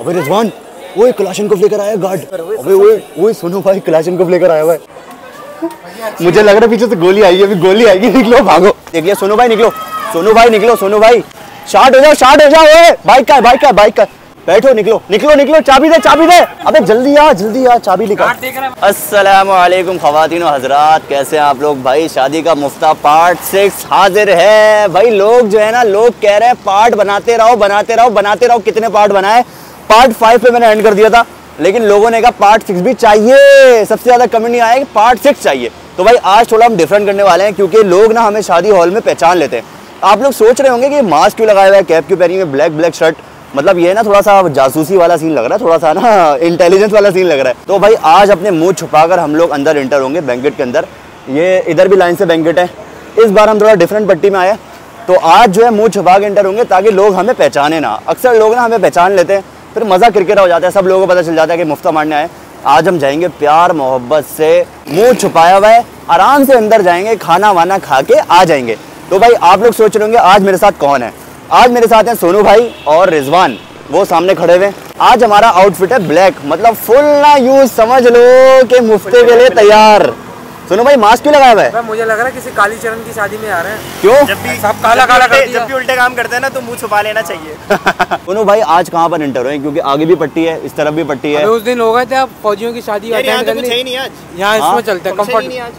अबे रिजवान, वो एक कलाशनकोव लेकर आया गार्ड अबे वो वो सुनो भाई कलाशनकोव लेकर आया हुआ मुझे लग रहा है पीछे से गोली आएगी अभी गोली आएगी, निकलो, भागो। देख लिया, सोनू भाई, निकलो। सोनू भाई, निकलो, सोनू भाई। शार्ट हो जाओ शार्ट हो जाओ बाइक का बाइक का बाइक का बैठो, निकलो निकलो निकलो, चाबी दे चाबी दे। अबे जल्दी आ जल्दी आ, चाबी लेकर अस्सलाम वालेकुम खवातीन हजरात, कैसे हैं आप लोग? भाई, शादी का मुफ्ता पार्ट सिक्स हाजिर है। भाई, लोग जो है ना, लोग कह रहे हैं पार्ट बनाते रहो बनाते रहो बनाते रहो, कितने पार्ट बनाए? पार्ट फाइव पे मैंने एंड कर दिया था, लेकिन लोगों ने कहा पार्ट सिक्स भी चाहिए। सबसे ज़्यादा कमेंट नहीं आया कि पार्ट सिक्स चाहिए। तो भाई आज थोड़ा हम डिफरेंट करने वाले हैं, क्योंकि लोग ना हमें शादी हॉल में पहचान लेते हैं। आप लोग सोच रहे होंगे कि मास्क क्यों लगाया हुआ है कैप क्यों पहनी हुई ब्लैक ब्लैक शर्ट मतलब ये ना थोड़ा सा जासूसी वाला सीन लग रहा है, थोड़ा सा ना इंटेलिजेंस वाला सीन लग रहा है। तो भाई आज अपने मुँह छुपाकर हम लोग अंदर एंटर होंगे बैंकेट के अंदर। ये इधर भी लाइन से बैंकेट है। इस बार हम थोड़ा डिफरेंट पट्टी में आए तो आज जो है मुँह छुपा के इंटर होंगे, ताकि लोग हमें पहचाने ना। अक्सर लोग ना हमें पहचान लेते हैं। फिर मज़ा क्रिकेट हो जाता है, सब लोगों को पता चल जाता है कि मुफ्ता मारने आए आज हम जाएँगे प्यार मोहब्बत से, मुँह छुपाया हुआ है, आराम से अंदर जाएँगे खाना वाना खा के आ जाएँगे। तो भाई, आप लोग सोच रहे होंगे, आज मेरे साथ कौन है? आज मेरे साथ हैं सोनू भाई और रिजवान, वो सामने खड़े हुए आज हमारा आउटफिट है ब्लैक मतलब फुल ना यूज़ समझ लो कि मुफ्ते के लिए तैयार। सोनू भाई मास्क क्यों लगाया हुआ है? मुझे लग रहा है किसी काली चरण की शादी में आ रहे हैं। क्यों? जब भी सब काला काला कर दिया। जब भी उल्टे काम करते हैं ना तो मुँह छुपा लेना चाहिए। सुनो भाई आज कहाँ पर इंटर हुए क्योंकि आगे भी पट्टी है इस तरफ़ भी पट्टी है। उस दिन हो गए थे आप फौजियों की शादी यहाँ तो है ही यहाँ हाँ, इसमें चलते हैं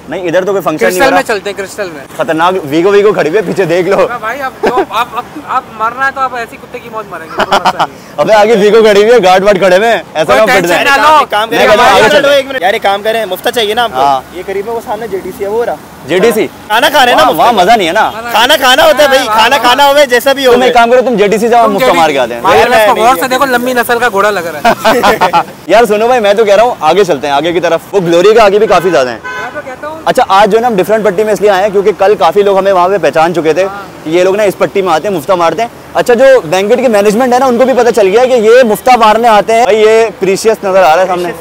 नहीं इधर तो कोई फ़ंक्शन नहीं में चलते हैं क्रिस्टल में। खतरनाक वीगो वीगो खड़ी हुई पीछे देख लो। भाई आप आप आप आप मरना है तो आप ऐसी कुत्ते की मौत मरेंगे है। अबे आगे वीगो खड़ी हुई है गार्ड वार्ड खड़े हुए ऐसा काम करें नहीं, आगे चलो, चलो। एक मिनट। यार काम करें मुफ्ता चाहिए ना हाँ। आपको ये करीब में वो सामने जेडीसी है वो रहा। जेडीसी खाना खा रहे ना वहाँ मज़ा नहीं है ना? खाना खाना होता है भाई खाना खाना होवे जैसा भी हो तुम एक काम करो तुम जेडीसी जाओ तुम मार के आते हैं गौर से देखो लंबी नस्ल का घोड़ा लग रहा है। यार सुनो भाई मैं तो कह रहा हूँ आगे चलते हैं आगे की तरफ़। वो ग्लोरी का आगे भी काफ़ी ज़्यादा है। मैं तो कहता हूँ अच्छा आज जो है ना हम डिफरेंट पट्टी में इसलिए आए हैं क्योंकि कल काफ़ी लोग हमें वहाँ पे पहचान चुके थे कि ये लोग ना इस पट्टी में आते हैं मुफ्ता मारते हैं। अच्छा जो बैंकेट के मैनेजमेंट है ना उनको भी पता चल गया कि ये मुफ्ता मारने आते हैं। भाई ये प्रीशियस नज़र आ रहा है सामने।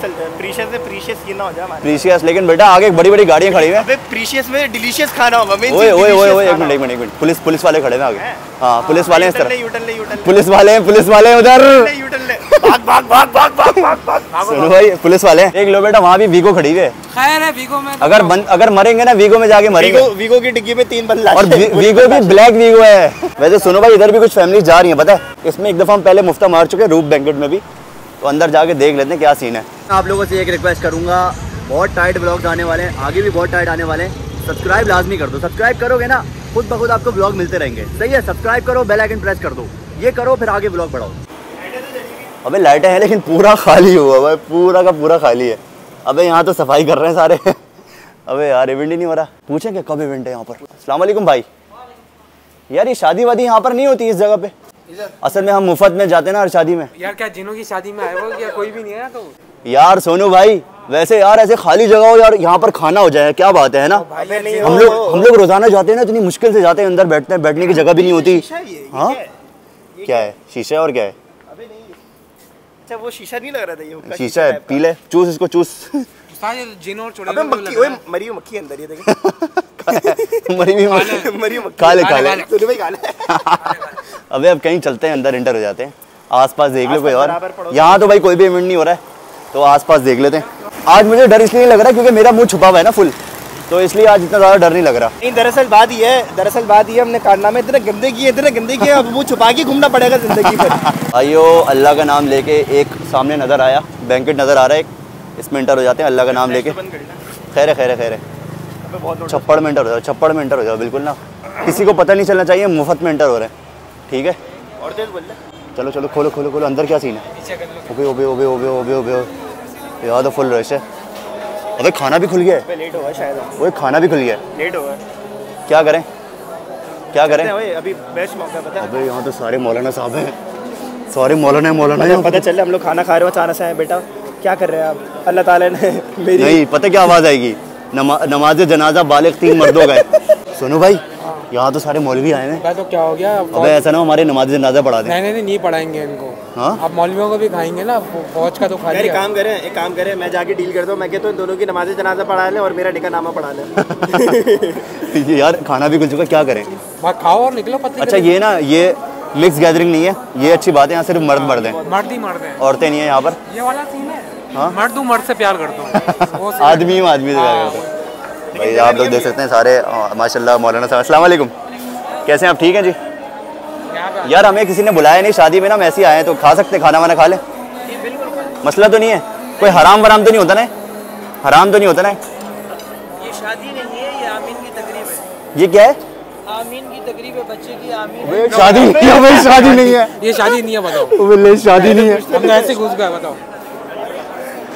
प्रीशियस से प्रीशियस ये ना हो जाए प्रीशियस लेकिन बेटा आगे बड़ी बड़ी गाड़ियाँ खड़ी हुई हैं प्रीशियस में डिलीशियस खाना होगा ओए ओए ओए ओए एक मिनट एक मिनट एक मिनट। पुलिस पुलिस वाले खड़े हैं आगे। हाँ। पुलिस वाले हैं इस पुलिस वाले हैं पुलिस वाले हैं उधर। ले यूटन ले। भाग भाग भाग भाग भाग भाग भाग। सुनो भाई पुलिस वाले हैं। देख लो बेटा वहाँ भी वीगो खड़ी हुई है। खैर है वीगो में तो अगर बन, अगर मरेंगे ना वीगो में जाके मरेंगे। वीगो वीगो की डिग्गी में तीन बल्ला और वी- वीगो भी ब्लैक वीगो है। वैसे सुनो भाई इधर भी कुछ फैमिली जा रही है पता है? इसमें एक दफ़ा हम पहले मुफ्ता मार चुके रूप बैंकेट में भी। तो अंदर जाके देख लेते हैं क्या सीन है। आप लोगों से एक रिक्वेस्ट करूँगा बहुत टाइट ब्लॉग्स आने वाले हैं आगे भी बहुत टाइट आने वाले हैं। सब्सक्राइब लाजमी कर दो। सब्सक्राइब करोगे ना खुद ब खुद आपको ब्लॉग मिलते रहेंगे। सही है सब्सक्राइब करो बेल आइकन प्रेस कर दो। ये करो फिर आगे ब्लॉग बढ़ाओ। अबे लाइटें हैं लेकिन पूरा खाली हुआ भाई पूरा का पूरा खाली है। अबे यहाँ तो सफ़ाई कर रहे हैं सारे। अबे यार इवेंट ही नहीं हो रहा। पूछें क्या कब इवेंट है यहाँ पर? अस्सलाम भाई। यार ये शादी वादी यहाँ पर नहीं होती इस जगह पे? असल में हम मुफ़्त में जाते हैं ना हर शादी में। यार क्या जिनों की शादी में आए हो? क्या कोई भी नहीं है तो? यार सोनू भाई वैसे यार ऐसे खाली जगह हो यार यहाँ पर खाना हो जाए क्या बात है ना? हम लोग हम लोग रोज़ाना जाते हैं ना इतनी मुश्किल से जाते हैं अंदर बैठते हैं बैठने की जगह भी नहीं होती। ये ये हाँ? क्या है? शीशा है और क्या है? अच्छा वो शीशा नहीं लग रहा था ये शीशा है टाइप पी ले चूस इसको चूस। जिनों और मक्खी। मरी मक्खी अंदर ये देख। मरी भी मरी मरी हुई मक्खी। काले काले, अबे अब कहीं चलते हैं अंदर इंटर हो जाते हैं। आसपास देख लो कोई और। यहाँ तो भाई कोई भी इवेंट नहीं हो रहा है। तो आसपास देख लेते हैं। आज मुझे डर इसलिए नहीं लग रहा क्योंकि मेरा मुँह छुपा हुआ है ना फुल तो इसलिए आज इतना ज़्यादा डर नहीं लग रहा। नहीं दरअसल बात ये है दरअसल बात ये हमने कारनामे इतने गंदे किए इतने गंदे किए अब वो छुपा के घूमना पड़ेगा ज़िंदगी भर। आइयो अल्लाह का नाम लेके एक सामने नज़र आया बैंकेट नज़र आ रहा है एक। इसमें इंटर हो जाते हैं अल्लाह का नाम लेके। खैर है खैर है खैर है। बहुत छप्पड़ में इंटर हो जाओ छप्पड़ में इंटर हो जाओ बिल्कुल ना। किसी को पता नहीं चलना चाहिए मुफ़्त में इंटर हो रहे हैं। ठीक है? और तेज बोल चलो चलो खोलो खोलो खोलो अंदर क्या सीन है? ओबे ओबे ओबे ओबे ओबे ओबे यार तो फुल रश है अबे खाना भी खुल गया है? लेट होगा शायद। ओए खाना भी खुल गया है। लेट होगा क्या करें? क्या करें? ओए अभी बेस्ट मौका पता है? अबे यहाँ तो सारे मौलाना साहब हैं। सारे मौलाना हैं मौलाना पता हैं। पता चल हम लोग खाना खा रहे हो अचानक से बेटा। क्या कर रहे हैं आप? अल्लाह ताला ने मेरी नहीं पता क्या आवाज़ आएगी? नमा, नमाज़ जनाजा बालिग तीन मर्दों का है सुनो भाई यहाँ तो सारे मौलवी आए हैं। तो क्या हो गया अबे ऐसा ना हमारे नमाज़ जनाजा पढ़ा दें। नहीं नहीं नहीं, पढ़ाएँगे इनको। हाँ? आप मौलवियों को भी खाएँगे ना फौज का तो खा एक काम करें एक काम करें मैं जाके डील करता हूँ मैं कहता हूँ दोनों की नमाज़ जनाजा पढ़ा लें और मेरा निका नामा पढ़ा लें। यार खाना भी खुल चुका क्या करें? खाओ और निकलो अच्छा ये ना ये मिक्स गैदरिंग नहीं है ये अच्छी बात है यहाँ सिर्फ़ मर्द मर्द हैं मर्द ही मर्द है औरतें नहीं है यहाँ पर। ये वाला सीन है। हाँ? मर्द हूँ मर्द से प्यार करता हूँ। है। आदमी हूँ आदमी से प्यार करते हैं। भाई आप लोग देख सकते हैं सारे माशाल्लाह मौलाना साहब। अस्सलाम वालेकुम। कैसे हैं आप? ठीक हैं जी? यार हमें किसी ने बुलाया नहीं शादी में ना हम ऐसे ही आए हैं तो खा सकते हैं, खाना वाना खा लें। मसला तो नहीं है। कोई हराम वराम तो नहीं होता ना? हराम तो नहीं होता ना? ये शादी नहीं है ये आमीन की तकरीब है। ये क्या है? आमीन की तकरीब है बच्चे की आमीन है। शादी नहीं है शादी नहीं है। ये शादी नहीं है बताओ। शादी नहीं है। हम ऐसे घुस गए बताओ।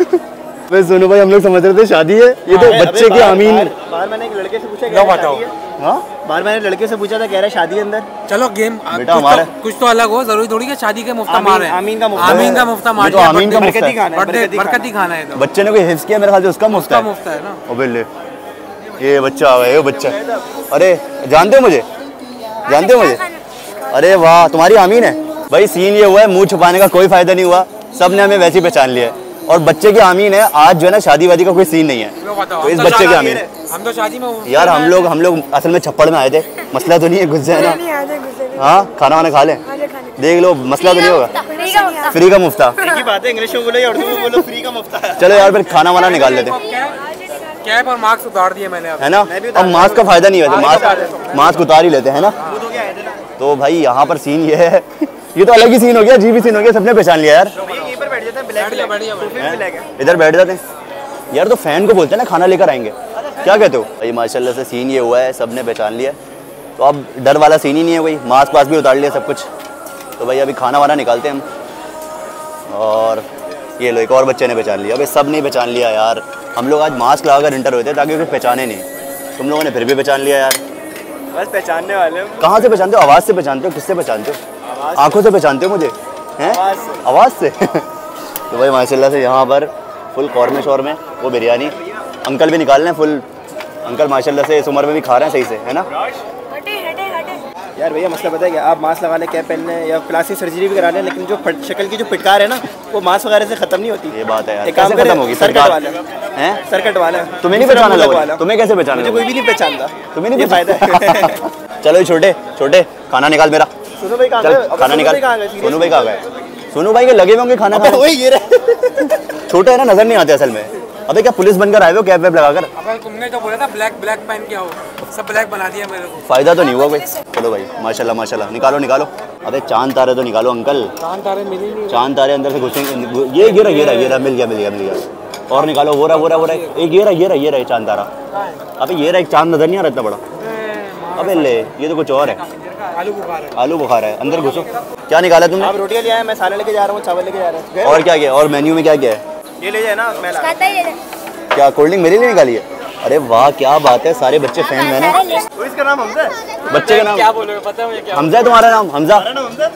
मैं सुनो भाई हम लोग समझ रहे थे शादी है। ये तो बच्चे की आमीन। बाहर मैंने एक लड़के से पूछा लो कह रहा बताओ। शादी है। हाँ? बाहर मैंने लड़के से पूछा था कह रहा है शादी अंदर। चलो गेम बेटा, कुछ हमारा- तो, कुछ तो अलग हो ज़रूरी थोड़ी है शादी के मुफ्ता मार है। आमीन का मुफ्ता आमीन का मुफ्ता मार तो आमीन का मुफ्ता बरकती है खाना है बर्थडे बरकती खाना खाना है तो। बच्चे ने कोई हिफ्स किया मेरे ख्याल से उसका मुफ्ता है। मुफ्ता है ना। ओ बिल्ले ये बच्चा आ गया ये बच्चा। अरे जानते हो मुझे? जानते हो मुझे? अरे वाह तुम्हारी आमीन है। भाई सीन ये हुआ है मुँह छुपाने का कोई फ़ायदा नहीं हुआ। सबने हमें वैसे ही पहचान लिया है। और बच्चे के आमीन है। आज जो है ना शादी वादी का कोई सीन नहीं है। तो इस तो बच्चे की आमीन है। हम तो शादी में यार हम लोग हम लोग असल में छप्पड़ में आए थे। मसला तो नहीं है ना। गुस्से में हाँ खाना वाना खा लें। देख लो मसला तो नहीं होगा। फ्री का मुफ्ता। एक बात इंग्लिश में बोलो या उर्दू में बोलो फ्री का मुफ़्त चलो यार फिर खाना वाना निकाल लेते। हैं कैप और मार्क्स उतार दिए मैंने है ना? अब मास्क का फ़ायदा नहीं होता मास्क मास्क उतार ही। लेते हैं ना? तो भाई यहाँ पर सीन ये है। ये तो अलग ही सीन हो गया जी भी सीन हो गया सबने पहचान लिया यार। इधर बैठ जाते हैं। यार तो फ़ैन को बोलते हैं ना खाना लेकर आएँगे। क्या कहते हो? भाई माशाल्लाह से सीन ये हुआ है सबने पहचान लिया तो अब डर वाला सीन ही नहीं है भाई मास्क वास्क भी उतार लिया सब कुछ। तो भाई अभी खाना वाना निकालते हैं हम। और ये लो एक और बच्चे ने पहचान लिया। अभी सबने पहचान लिया यार। हम लोग आज मास्क लगाकर इंटर हुए थे ताकि कुछ पहचाने नहीं। तुम लोगों ने फिर भी पहचान लिया यार। बस पहचानने वाले कहाँ से पहचानते हो? आवाज़ से पहचानते हो? किससे पहचानते हो? आँखों से पहचानते हो मुझे? हैं? आवाज़ से। तो भाई माशाल्लाह से यहाँ पर फुल कौरमे शौर में वो बिरयानी। अंकल भी निकाल रहे हैं फुल अंकल माशाल्लाह से इस उम्र में भी खा रहे हैं सही से है ना? हटे हटे हटे। यार भैया मसला पता है क्या आप मास्क लगा लें कैप पहन लें या प्लास्टिक सर्जरी भी करा लें लेकिन जो शक्ल की जो फिटकार है ना वो मास्क वगैरह से खत्म नहीं होती। ये बात है यार। एक काम कैसे खत्म होगी? सर सरकार कटवा लें हैं? सर कटवा लें तुम्हें नहीं पहचाना लोगों। तुम्हें कैसे पहचाना मुझे कोई भी नहीं पहचानता। तुम्हें नहीं फ़ायदा चलो छोटे छोटे खाना निकाल मेरा। सुनो भाई कहाँ गए? खाना निकाल। सोनू भाई कहाँ गए? सोनू भाई के लगे हुए होंगे खाना खाने। वही ये रहे। छोटे है ना नज़र नहीं आते असल में। अबे क्या पुलिस बनकर आए हो? कैब वैब लगाकर? अब तुमने तो बोला था ब्लैक ब्लैक पहन के आओ। सब ब्लैक बना दिया मेरे को। फ़ायदा तो नहीं हुआ कोई। चलो भाई माशाल्लाह माशाल्लाह। निकालो निकालो। अबे चाँद तारे तो निकालो अंकल। चाँद तारे मिली नहीं। चाँद तारे अंदर से घुसेंगे। ये गिरा गिरा गिरा मिल गया मिल गया मिल गया। और निकालो वो रहा वो रहा वो रहा। एक ये रहा ये रहा ये रहा चाँद तारा। अबे ये रहा एक चाँद नज़र नहीं आ रहा इतना बड़ा। अबे ले ये तो कुछ और है। आलू बुखार है। आलू बुखार है अंदर घुसो। क्या निकाला तुमने? आप रोटियाँ ले आए मैं सालन लेके जा रहा हूँ चावल लेके जा रहा हूँ। और क्या किया और मेन्यू में क्या क्या है ये ले जाए ना मैं ही क्या कोल्ड ड्रिंक मेरे लिए निकाली है? अरे वाह क्या बात है सारे बच्चे फ़ैन मैंने। तो इसका नाम हमजा है। बच्चे का नाम। क्या बोलोगे पता है मुझे क्या? हमजा है तुम्हारा नाम हमजा।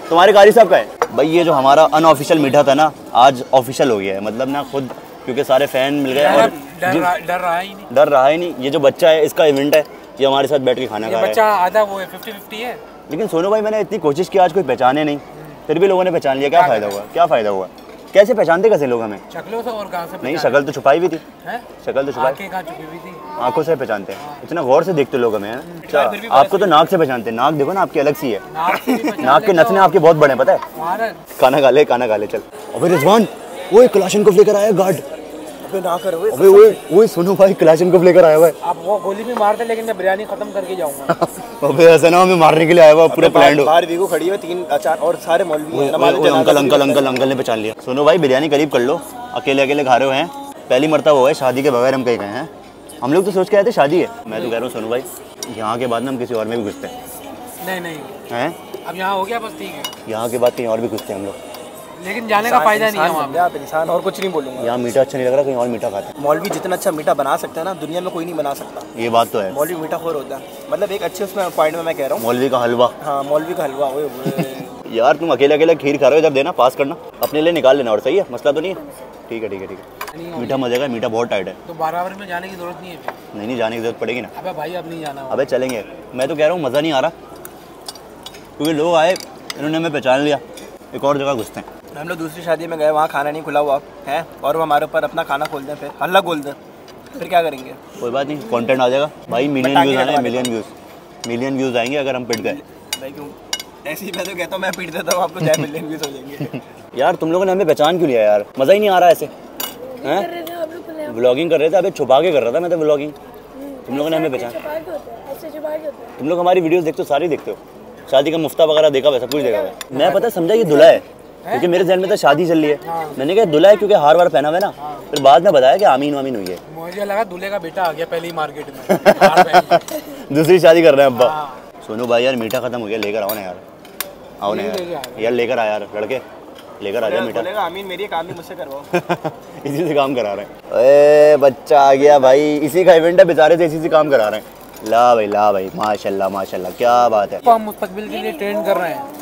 तुम्हारे कारी साहब का है। भाई ये जो हमारा अनऑफिशियल मीठा था ना आज ऑफिशियल हो गया है। मतलब ना खुद क्योंकि सारे फ़ैन मिल गए और डर रहा डर रहा ही नहीं। डर रहा ही नहीं। ये जो बच्चा है इसका इवेंट है। ये हमारे साथ बैठ के खाना खा रहा बच्चा आधा वो है फिफ्टी फिफ्टी है। लेकिन सोनू भाई मैंने इतनी कोशिश की आज कोई पहचाने नहीं। फिर भी लोगों ने पहचान लिया क्या फ़ायदा हुआ? क्या फ़ायदा हुआ? कैसे पहचानते कैसे लोग हमें? शक्लों से और कहाँ से नहीं शक्ल तो छुपाई भी थी। हैं? शक्ल तो छुपाई। छुपी हुई थी? आँखों से पहचानते हैं। इतना गौर से देखते लोग हमें अच्छा भी बड़ा आपको तो नाक से पहचानते हैं। नाक देखो ना आपकी अलग सी है। नाक के नथने आपके बहुत बड़े हैं पता है? खाना खा ले खाना खा ले चल। अबे रिजवान वो क्लाशन को लेकर आया गार्ड। अबे ना करो? अबे वो वो सोनू भाई लेकर आया हुआ है आप वो गोली भी मारते लेकिन मैं बिरयानी खत्म करके जाऊँगा। अबे ऐसा ना हमें मारने के लिए आया हुआ पूरे प्लान हो। बाहर वीगो खड़ी है तीन अचार और सारे मौलवी हैं अंकल अंकल अंकल अंकल ने पहचान लिया। सोनू भाई बिरयानी करीब कर लो। अकेले अकेले खा रहे हो हैं? पहली मरतबा हुआ है शादी के बगैर हम कहीं गए हैं। हम लोग तो सोच के आए थे शादी है। मैं तो कह रहा हूँ सोनू भाई यहाँ के बाद ना हम किसी और में भी घुसते हैं। नहीं नहीं। हैं? अब यहाँ हो गया बस ठीक है। यहाँ के बाद कहीं और भी घुसते हैं हम लोग। लेकिन जाने का फ़ायदा नहीं है वहाँ आप इंसान और कुछ नहीं बोलूँगा। यहाँ मीठा अच्छा नहीं लग रहा कहीं और मीठा खाते हैं। मौलवी जितना अच्छा मीठा बना सकता है ना दुनिया में कोई नहीं बना सकता। ये बात तो है। मौलवी मीठा खोर होता है। मतलब एक अच्छे उसमें पॉइंट में मैं कह रहा हूँ। मौलवी का हलवा। हाँ मौलवी का हलवा। यार तुम अकेले अकेले खीर खा रहे हो जब देना पास करना। अपने लिए निकाल लेना और सही है मसला तो नहीं है? ठीक है ठीक है ठीक है। मीठा मज़ा का मीठा बहुत टाइट है। तो बाराबर में जाने की ज़रूरत नहीं है नहीं नहीं जाने की ज़रूरत पड़ेगी ना। अबे भाई अब नहीं जाना अबे चलेंगे। मैं तो कह रहा हूँ मज़ा नहीं आ रहा। क्योंकि लोग आए इन्होंने हमें पहचान लिया। एक और जगह घुसते हैं। हम लोग दूसरी शादी में गए वहाँ खाना नहीं खुला हुआ है? और वो हमारे ऊपर अपना खाना खोल दें फिर हल्ला खोल दें। फिर क्या करेंगे? कोई बात नहीं कंटेंट आ जाएगा। भाई मिलियन व्यूज़ आने मिलियन व्यूज़ मिलियन व्यूज़ आएँगे अगर हम पिट गए। भाई क्यों? ऐसे ही मैं तो कहता हूँ मैं पीट देता हूँ आपको चाय मिलियन व्यूज़ हो जाएँगे। यार तुम लोगों ने हमें पहचान क्यों लिया यार? मज़ा ही नहीं आ रहा ऐसे। हैं? व्लॉगिंग कर रहे थे अबे छुपा के कर रहा था मैं तो ब्लॉगिंग तुम लोगों ने हमें पहचान है है। तुम लोग हमारी वीडियोस देखते हो सारी देखते हो। शादी का मुफ्ता वगैरह देखा हुआ सब कुछ देखा हुआ मैं पता समझा ये दुल्हा है? क्योंकि मेरे जहन में तो शादी चल रही है। मैंने कहा दुल्हा है क्योंकि हार वार पहना हुआ है ना। फिर बाद में बताया कि आमीन वामीन हुई है। मुझे लगा दूल्हे का बेटा आ गया पहले ही मार्केट में। दूसरी शादी कर रहे हैं अब्बा सोनू भाई यार मीठा खत्म हो गया लेकर आओ ना यार। आओ ना यार। यार लेकर आ यार लड़के। लेकर आ जाओ मीठा। अमीन मेरी काम भी मुझसे करवाओ। इसी से काम करा रहे हैं। ए बच्चा आ गया भाई। इसी का इवेंट है बेचारे से इसी से काम करा रहे हैं। ला भाई ला भाई। माशाल्लाह माशाल्लाह। क्या बात है। हम मुस्तकबिल के लिए ट्रेन कर रहे हैं।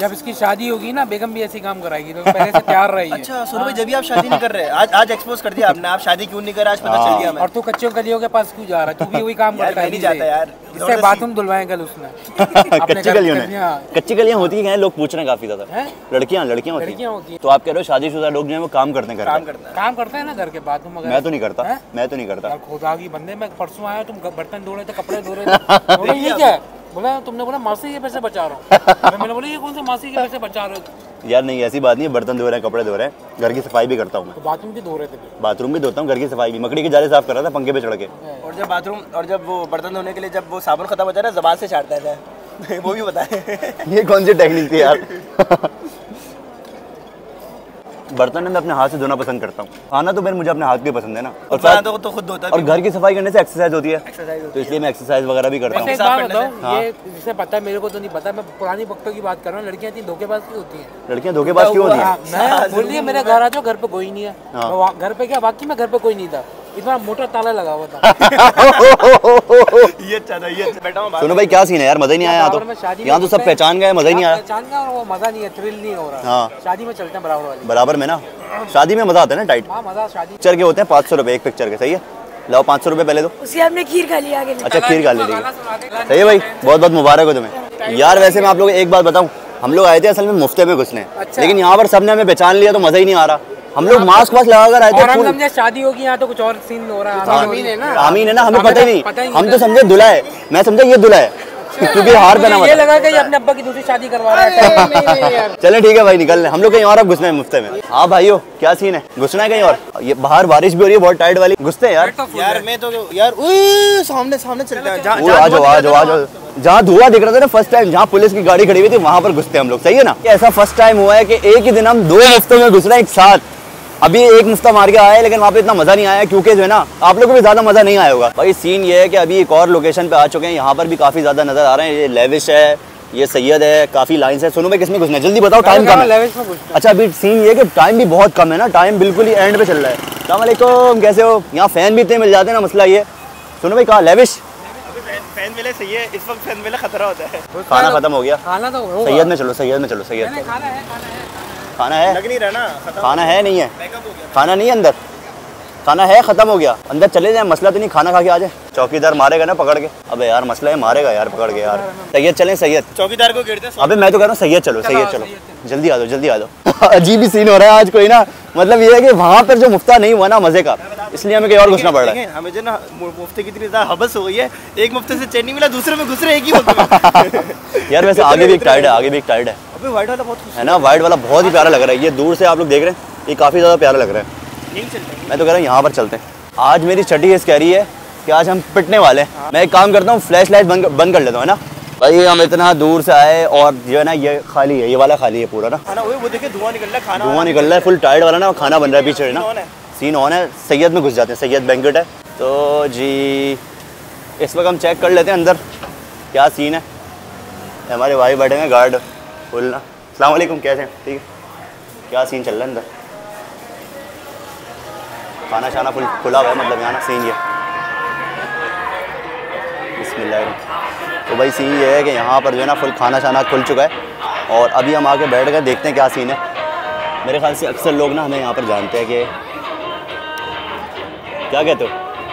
जब इसकी शादी होगी ना बेगम भी ऐसी काम कराएगी तो पहले से तैयार रही है अच्छा सुनो भाई जब भी आप शादी नहीं कर रहे आज आज एक्सपोज कर दिया आपने आप शादी क्यों नहीं कर रहे? आज पता चल गया हमें और तू कच्चे कलियों के पास क्यों जा रहा है? तू भी वही काम करता है नहीं जाता यार। इससे बाथरूम धुलवाए कल उसने। कच्ची गलियों ने कच्ची गलियाँ होती हैं लोग पूछ रहे हैं काफ़ी ज़्यादा। हैं? लड़कियाँ लड़कियाँ होती हैं। तो आप कह रहे हो शादीशुदा लोग जो है वो काम करते हैं काम। करता है। काम करते हैं ना घर के बाथरूम वगैरह मैं तो नहीं करता हैं? मैं तो नहीं करता। खुदा की बंदे मैं परसों आया तुम बर्तन धो रहे थे कपड़े धो रहे थे ये क्या है बोला तुमने बोला मासी के पैसे बचा रहा हूँ। मैंने बोला ये कौन से मासी के पैसे बचा रहे हो यार नहीं ऐसी बात नहीं है बर्तन धो रहे हैं कपड़े धो रहे हैं घर की सफ़ाई भी करता हूँ मैं। तो बाथरूम भी धो रहे थे बाथरूम भी धोता हूँ घर की सफ़ाई भी। मकड़ी के जाले साफ़ कर रहा था पंखे पे चढ़ के। और जब बाथरूम और जब वो बर्तन धोने के लिए जब वो साबुन खत्म हो जाता है जबान से छाटता है वो भी बताए। ये कौन सी टेक्निक थी यार? बर्तन मैं अपने हाथ से धोना पसंद करता हूँ। खाना तो मेरे मुझे अपने हाथ के पसंद है ना। और खाना साथ तो तो खुद धोता और घर की सफ़ाई करने से एक्सरसाइज होती है। तो इसलिए मैं एक्सरसाइज वगैरह भी करता हूँ। जिसे पता है मेरे को तो नहीं पता मैं पुरानी वक्तों की बात कर रहा हूँ लड़कियाँ इतनी धोखेबाज क्यों होती है? लड़कियाँ धोखेबाज क्यों होती है? हैं मैं बोल दिया मेरे घर आ जाओ घर पे कोई नहीं है। घर पे क्या बाकी में घर पे कोई नहीं था। इतना मोटा ताला लगा हुआ था। ये अच्छा ये अच्छा। बैठा हूँ सुनो भाई क्या सीन है यार? मज़ा ही नहीं आया तो। यहाँ तो सब पहचान गए मज़ा ही नहीं आया। पहचान का और वो मज़ा नहीं है थ्रिल नहीं हो रहा। हाँ। शादी में चलते हैं बराबर वाली। बराबर में ना? शादी में मज़ा आता है ना टाइट हाँ मज़ा शादी। पिक्चर के होते हैं पाँच सौ रुपये एक पिक्चर के। सही है? लाओ पाँच सौ रुपये पहले दो। उसके आपने खीर खा लिया आगे। अच्छा खीर खा लीजिए। सही है भाई बहुत बहुत मुबारक हो तुम्हें। यार वैसे मैं आप लोग एक बात बताऊँ हम लोग आए थे असल में मुफ्ते में घुसने। अच्छा। लेकिन यहाँ पर सबने हमें पहचान लिया तो मज़ा ही नहीं आ रहा। हम लोग मास्क वास्क लगा कर आए और हम थे समझे शादी होगी यहाँ तो कुछ और सीन हो रहा है। आमीन है ना? आमीन है ना? हमें पता ही तो नहीं। हम तो समझे दुल्हा है। मैं समझा ये दुल्हा है। क्योंकि हार हुआ ये लगा कि अपने अब्बा की दूसरी शादी करवा रहा है। चले ठीक है भाई निकल हम लोग कहीं और अब घुसना है मुफ्ते में। हाँ भाइयों क्या सीन है? घुसना है कहीं और? ये बाहर बारिश भी हो रही है बहुत टाइट वाली। घुसते हैं यार। यार मैं तो यार सामने सामने चलता है जहाँ- वो जहाँ आ जाओ आ जाओ आ जाओ। जहाँ धुआँ दिख रहा था ना फ़र्स्ट टाइम जहाँ पुलिस की गाड़ी खड़ी हुई थी वहाँ पर घुसते हैं हम लोग। सही है ना? ऐसा फ़र्स्ट टाइम हुआ है कि एक ही दिन हम दो मुफ्तों में घुस रहे हैं एक साथ। अभी एक मुफ्ता मार के आया है लेकिन वहाँ पे इतना मज़ा नहीं आया क्योंकि जो है ना आप लोगों को भी ज़्यादा मज़ा नहीं आया होगा। भाई सीन ये है कि अभी एक और लोकेशन पे आ चुके हैं यहाँ पर भी काफ़ी ज़्यादा नज़र आ रहे हैं। ये लेविश है ये सैयद है काफ़ी लाइन है। सुनो भाई किसमें घुसना जल्दी बताओ टाइम कम है। लेविश में घुसना अच्छा अभी सीन ये है कि टाइम भी बहुत कम है ना टाइम बिल्कुल ही एंड पे चल रहा है। सलामकुम कैसे हो? यहाँ फ़ैन भी इतने मिल जाते हैं ना मसला ये। सुनो भाई कहा? लेविश फ़ैन मिले सही है इस वक्त फ़ैन मिले खतरा होता है। खाना खत्म हो गया। खाना तो सैयद में चलो सैयद में चलो सैयद खाना है। लग नहीं रहा ना खाना है नहीं है। खाना नहीं है अंदर। खाना है खत्म हो गया। अंदर चले जाए मसला तो नहीं खाना खा के आ जाए। चौकीदार मारेगा ना पकड़ के। अबे यार मसला है मारेगा यार पकड़ के यार। सैयद चले सैयद। चौकीदार को गिरते अबे मैं तो कह रहा हूँ सैयद चलो सैयद चलो। जल्दी आ जाओ जल्दी आ जाओ। अजीब ही सीन हो रहा है आज कोई ना। मतलब ये है कि वहाँ पर जो मुफ्ता नहीं हुआ ना मज़े का इसलिए हमें कहीं और घुसना पड़ रहा है। हमें जो ना मुफ्ते की इतनी ज़्यादा हबस हो गई है एक मुफ्ते से चेन नहीं मिला दूसरे में घुस रहे एक ही यार वैसे आगे भी एक टाइड है आगे भी एक टाइड है। अबे व्हाइट वाला बहुत है ना वाइट वाला बहुत ही प्यारा लग रहा है। ये दूर से आप लोग देख रहे हैं ये काफ़ी ज़्यादा प्यारा लग रहा है। यही चलता है। मैं तो कह रहा हूँ यहाँ पर चलते हैं। आज मेरी छठी हिस्स कह रही है कि आज हम पिटने वाले हैं। मैं एक काम करता हूँ फ्लैश लाइट बंद बंद कर लेता हूँ है ना? भाई हम इतना दूर से आए और जो है ना ये खाली है ये वाला खाली है पूरा ना? खाना वो वो देखे धुआँ निकल रहा है खाना धुआँ निकल रहा है फुल टायर्ड वाला ना खाना बन रहा है पीछे ना? सीन ऑन है। सैयद में घुस जाते हैं सैयद बैंकेट है। तो जी इस वक्त हम चेक कर लेते हैं अंदर क्या सीन है। हमारे भाई बैठे हैं गार्ड फुल ना सलाम वालेकुम कैसे हैं? ठीक है। क्या सीन चल रहा है अंदर? खाना शाना फुल खुला हुआ है मतलब यहाँ ना सीन ये। बिस्मिल्लाह। तो भाई सीन ये है कि यहाँ पर जो है ना फुल खाना शाना खुल चुका है। और अभी हम आके बैठ कर देखते हैं क्या सीन है। मेरे ख्याल से अक्सर लोग ना हमें यहाँ पर जानते हैं कि क्या कहते हो?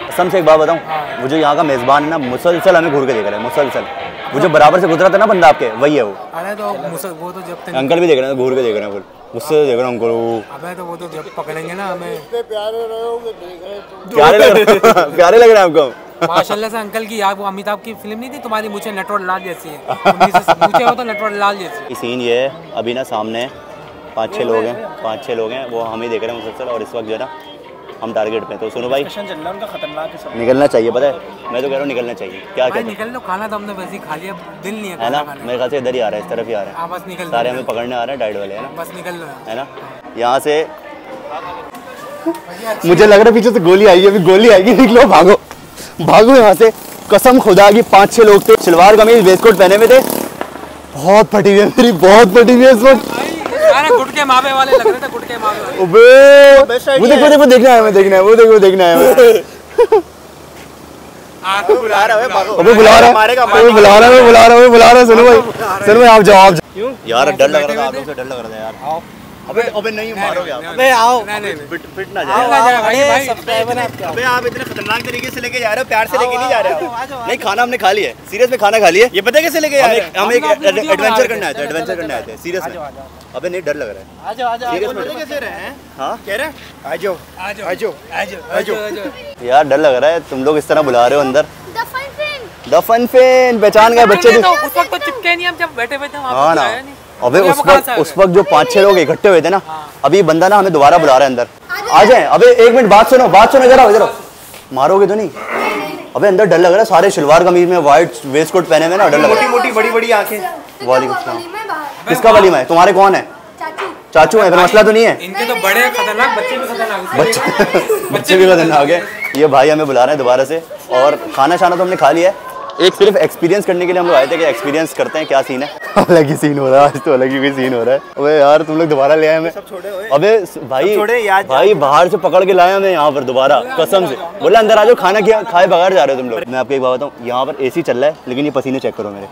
कसम से एक बात बताऊँ वो जो यहाँ का मेज़बान है ना मुसलसल हमें घूर के देख रहा है मुसलसल। वो जो बराबर से गुजरा था ना बंदा आपके वही है वो। अरे तो वो तो जब तक अंकल भी देख रहे हैं घूर के देख रहे हैं फुल मुझसे देख रहा हूँ अंकल वो। अबे तो वो तो जब पकड़ेंगे ना हमें। इतने प्यारे लग रहे प्यारे लग रहे हैं आपको। माशाल्लाह से अंकल की याद वो अमिताभ की फ़िल्म नहीं थी तुम्हारी मुझे नटवर लाल जैसी है। मुझे हो तो नटवर लाल जैसी सीन ये है अभी ना सामने पाँच छः लोग हैं पाँच छः लोग हैं वो हम ही देख रहे हैं मुसलसल और इस वक्त जो है ना हम टारगेट पे तो सुनो भाई। है निकलना चाहिए पता है? मैं तो कह रहा हूँ निकलना चाहिए। क्या कहते हैं? निकल लो खाना तो हमने वैसे ही खा लिया दिल नहीं है है ना। मेरे ख्याल से इधर ही आ रहा है इस तरफ़ ही आ रहा हाँ। है सारे हमें पकड़ने आ रहे हैं डाइट वाले है ना? बस निकल लो। है ना? यहाँ से मुझे लग रहा है पीछे से गोली आएगी अभी गोली आएगी निकलो भागो। भागो यहाँ से। कसम खुदा की पाँच छह लोग थे। सलवार कमीज वेस्टकोट पहने हुए थे। बहुत फटी हुई है मेरी बहुत फटी हुई है इस वक्त अरे गुटके मावे वाले लग रहे थे गुटके मावे वाले। ओबे। वो देखो देखो देखना है मैं देखना है वो देखो देखना है आँखों बुला रहा है भागो। अबे बुला रहा है मारेगा, अबे बुला रहा है बुला रहा है बुला रहा है सुनो भाई। सुनो भाई आप जाओ आप यार डर लग रहा था आप लोग से डर लग रहा था यार। अबे अबे नहीं मारोगे आप। अबे आओ। फिट फिट ना आओ, भाई, भाई। सब्सक्राइबर आपके। अबे आप इतने खतरनाक तरीके से लेके जा रहे हो प्यार से लेके नहीं जा रहे हो। नहीं खाना हमने खा लिया। है सीरियस में खाना खा लिया? ये पता कैसे लेके जा हम रहे एक हम एक एडवेंचर करने आए थे। एडवेंचर करने आए थे सीरियस में। अबे नहीं डर लग रहा है। आ जाओ आ जाओ पता में? कैसे रहे हैं। हाँ? कह रहे आ जाओ आ जाओ आ जाओ आ जाओ आ जाओ। यार डर लग रहा है तुम लोग इस तरह बुला रहे हो अंदर। The fun thing. The fun fan पहचान गए बच्चे उस वक्त तो चिपके नहीं हम जब बैठे हुए थे वहाँ हाँ पे ना। आया नहीं। अबे उस वक्त उस वक्त जो पाँच छह लोग इकट्ठे हुए थे ना अभी बंदा ना हमें दोबारा बुला रहा है अंदर। आ जाए अबे एक मिनट बात सुनो बात सुनो इधर आओ इधर मारोगे तो नहीं? अबे अंदर डर लग रहा है सारे शलवार कमीज में व्हाइट वेस्ट कोट पहने हुए ना डर लग रहा मोटी मोटी बड़ी बड़ी आँखें वालेकुम सलाम। है किसका वलीमा है तुम्हारे कौन है? चाचू। चाचू है फिर मसला तो नहीं है? इनके तो बड़े खतरनाक बच्चे भी खतरनाक हैं। बच्चे बच्चे भी खतरनाक है। ये भाई हमें बुला रहे हैं दोबारा से। और खाना शाना तो हमने खा लिया है। एक सिर्फ़ एक्सपीरियंस करने के लिए हम लोग आए थे कि एक्सपीरियंस करते हैं क्या सीन है। अलग ही सीन हो रहा है आज तो अलग ही सीन हो रहा है। अबे यार तुम लोग दोबारा ले आए हमें। अबे भाई भाई बाहर से पकड़ के लाए हमें यहाँ पर दोबारा कसम से। बोला अंदर आ जाओ खाना किया खाए बगैर जा रहे हो तुम लोग। मैं आपको एक बात बताऊँ यहाँ पर एसी चल रहा है लेकिन ये पसीने चेक करो मेरे।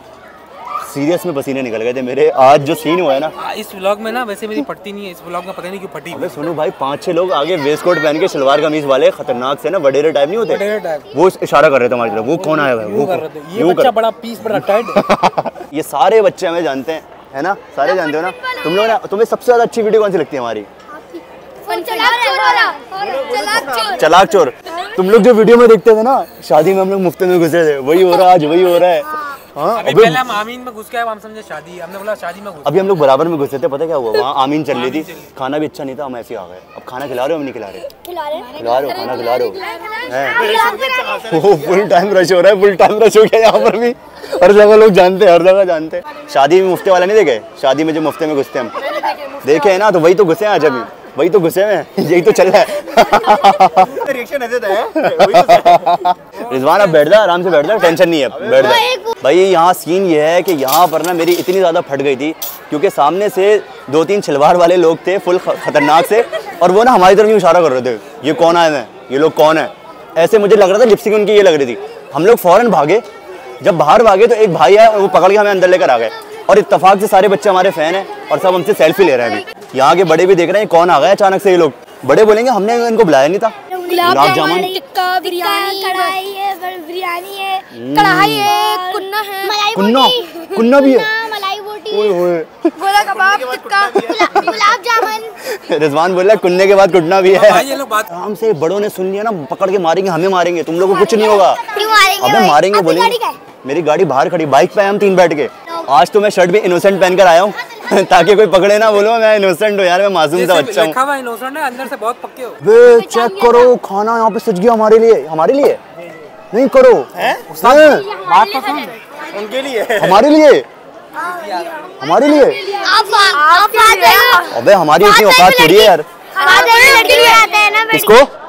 सीरियस में पसीने निकल गए थे मेरे। आज जो सीन हुआ है ना। हाँ, इस व्लॉग में ना वैसे मेरी पटती नहीं है इस व्लॉग में पता नहीं क्यों फटी अबे सुनो भाई पाँच छह लोग आगे वेस्ट कोट पहन के सलवार कमीज वाले खतरनाक से ना वडेरे टाइप नहीं होते? वो इशारा कर रहे थे हमारी तरफ़ वो कौन आया हुआ है? वो कर? रहे थे। ये बच्चा बड़ा पीस बड़ा टाइट ये सारे बच्चे हमें जानते हैं है ना? सारे जानते हो ना? तुम लोग ना तुम्हें सबसे ज़्यादा अच्छी वीडियो कौन सी लगती है हमारी? चलाक चोर वाला चलाक चोर। चलाक चोर। तुम लोग जो वीडियो में देखते थे ना शादी में हम लोग मुफ़्त में गुजरे थे वही हो रहा है आज वही हो रहा है। हाँ अभी पहले हम आमीन में घुस गए हम समझे शादी हमने बोला शादी में घुस। अभी हम लोग बराबर में घुसे थे पता क्या हुआ? वहाँ आमीन चल रही थी। खाना भी अच्छा नहीं था हम ऐसे ही आ गए। अब खाना खिला रहे हो हम नहीं खिला रहे? खिला रहे खिला रहे हो खाना खिला रहे हो? हैं? हैं। फुल टाइम रश हो रहा है फुल टाइम रश हो गया यहाँ पर भी। हर जगह लोग जानते हैं हर जगह जानते हैं। शादी में मुफ्ते वाला नहीं देखे? शादी में जो मुफ्ते में घुसते हैं हम। देखे है ना तो वही तो घुसे हैं आज अभी। वही तो घुसे में यही तो चल रहा है। रिएक्शन ऐसे था तो रिजवान अब बैठ जा आराम से बैठ जा टेंशन नहीं है बैठ जा। भाई यहाँ सीन ये है कि यहाँ पर ना मेरी इतनी ज़्यादा फट गई थी क्योंकि सामने से दो तीन छलवार वाले लोग थे फुल खतरनाक से और वो ना हमारी तरफ़ यूँ इशारा कर रहे थे ये कौन आए हैं? ये लोग कौन है? ऐसे मुझे लग रहा था लिपस्टिक उनकी ये लग रही थी। हम लोग फ़ौरन भागे जब बाहर भागे तो एक भाई है वो पकड़ के हमें अंदर लेकर आ गए। और इतफाक से सारे बच्चे हमारे फ़ैन हैं और सब हमसे सेल्फी ले रहे हैं अभी। यहाँ के बड़े भी देख रहे हैं कौन आ गया अचानक से ये लोग? बड़े बोलेंगे हमने इनको बुलाया नहीं था। गुलाब जामुन टिक्का बिरयानी कढ़ाई है बिरयानी है। कढ़ाई है कुन्ना है। मलाई कुन्ना कुन्ना भी है। मलाई बोटी। गोला कबाब टिक्का। गुलाब जामुन। रिजवान बोल रहा है कुन्ने के बाद कुटना भी है। लोग बात आराम से बड़ों ने सुन लिया ना पकड़ के मारेंगे हमें मारेंगे तुम लोगों को कुछ नहीं होगा। अबे मारेंगे बोलेंगे। मेरी गाड़ी बाहर खड़ी बाइक पे आए हम तीन बैठ के। आज तो मैं शर्ट भी इनोसेंट पहन कर आया हूँ। ताकि कोई पकड़े ना बोलो मैं इनोसेंट हूँ यार मैं मासूम सा बच्चा हूँ। लिखा इनोसेंट है अंदर से बहुत पक्के हो। बे चेक करो खाना यहाँ पे सज गया हमारे लिए। हमारे लिए? नहीं करो। हैं? बात तो सुन। उनके लिए। हमारे लिए? हमारे लिए? अबे हमारी इतनी औकात थोड़ी है यार। आते हैं?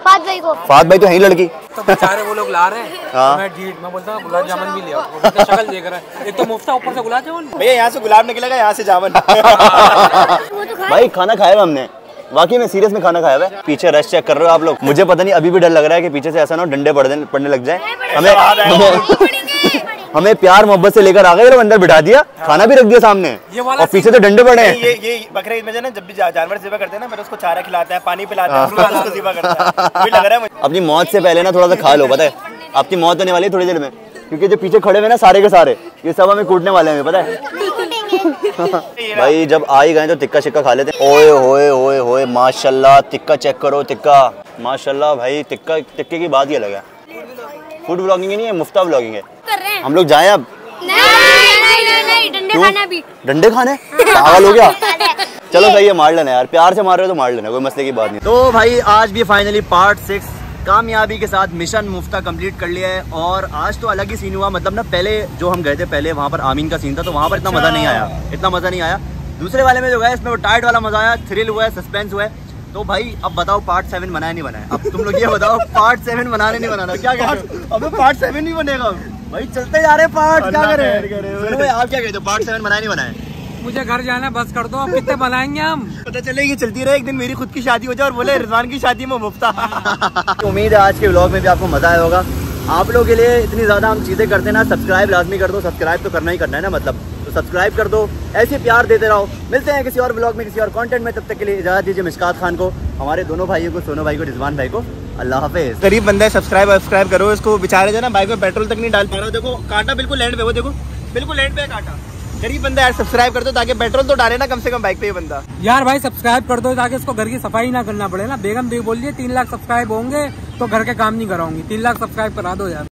बात भाई को। फात भाई तो है ही लड़की। तो बेचारे वो लोग ला रहे हैं। हाँ। तो मैं ढीठ मैं बोलता हूँ गुलाब जामुन भी ले आओ। वो बोलते हैं, शक्ल देख रहा है। एक तो मुफ्ता ऊपर से गुलाब जामुन। भैया यहाँ से गुलाब निकलेगा यहाँ से जावन वो तो खा भाई खाना खाया हुआ हमने। वाकई में सीरियस में खाना खाया हुआ है। पीछे रश चेक कर रहे हो आप लोग। मुझे पता नहीं अभी भी डर लग रहा है कि पीछे से ऐसा ना हो डंडे पड़ने लग जाए। हमें हमें, प्यार मोहब्बत से लेकर आ गए अंदर बिठा दिया हाँ। खाना भी रख दिया सामने। ये वाला और पीछे तो डंडे पड़े हैं। ये ये बकरा में ना जब भी जानवर सेवा करते हैं ना मेरे उसको चारा खिलाता है पानी पिलाता है उसको सेवा करता है। लग रहा है अपनी मौत से पहले ना थोड़ा सा खा लो पता है? आपकी मौत होने वाली है थोड़ी देर में। क्योंकि जो पीछे खड़े हुए ना सारे के सारे ये सब हमें कूटने वाले हैं पता है? भाई जब आ ही गए तो टिक्का शिक्का खा लेते हैं। ओए होए होए होए माशाल्लाह टिक्का चेक करो टिक्का माशाल्लाह भाई टिक्का टिक्के की बात ही अलग है। फ़ूड ब्लॉगिंग नहीं है मुफ्ता ब्लॉगिंग है हैं। हम लोग जाए अब। नहीं नहीं नहीं नहीं डंडे? खाना भी डंडे खाने? पागल हो गया। चलो सही है मार लेना यार। प्यार से मार रहे हो तो मार लेना कोई मसले की बात नहीं। तो भाई आज भी फाइनली पार्ट सिक्स कामयाबी के साथ मिशन मुफ्ता कंप्लीट कर लिया है। और आज तो अलग ही सीन हुआ। मतलब ना पहले जो हम गए थे पहले वहाँ पर आमीन का सीन था तो वहाँ पर इतना मज़ा नहीं आया। इतना मज़ा नहीं आया। दूसरे वाले में जो गए इसमें वो टाइट वाला मज़ा आया थ्रिल हुआ है सस्पेंस हुआ है। तो भाई अब बताओ पार्ट सेवन बनाया नहीं बनाया? अब तुम लोग ये बताओ पार्ट सेवन बनाने नहीं बनाना। क्या कहते अब पार्ट सेवन नहीं बनेगा। भाई चलते जा रहे पार्ट क्या कर? रहे हैं आप क्या कहते हो? पार्ट सेवन बनाए नहीं बनाए? मुझे घर जाना बस कर दो अब कितने बनाएँगे हम? पता चले चलेगी चलती रहे एक दिन मेरी खुद की शादी हो जाए और बोले रिजवान की शादी में मुफ्ता। उम्मीद है आज के ब्लॉग में भी आपको मज़ा आया होगा। आप लोगों के लिए इतनी ज़्यादा हम चीज़ें करते ना सब्सक्राइब लाजमी कर दो सब्सक्राइब तो करना ही करना है ना मतलब। सब्सक्राइब कर दो ऐसे प्यार देते रहो। मिलते हैं किसी और ब्लॉग में किसी और कंटेंट में। तब तक के लिए इजाज़त दीजिए मिशकात खान को हमारे दोनों भाइयों को सोनू भाई को रिजवान भाई को। अल्लाह हाफिज़। गरीब बंदा है सब्सक्राइब सब्सक्राइब करो इसको बेचारे जो ना बाइक में पेट्रोल तक नहीं डाल पा रहा देखो कांटा बिल्कुल लैंड पे वो देखो बिल्कुल लैंड पे है कांटा। गरीब बंदा यार सब्सक्राइब कर दो ताकि पेट्रोल तो डाले ना कम से कम बाइक पे ये बंदा। यार भाई सब्सक्राइब कर दो ताकि इसको घर की सफ़ाई ना करना पड़े ना। बेगम देवी बोल रही है तीन लाख सब्सक्राइब होंगे तो घर के काम नहीं कराऊँगी। तीन लाख सब्सक्राइब करा दो यार।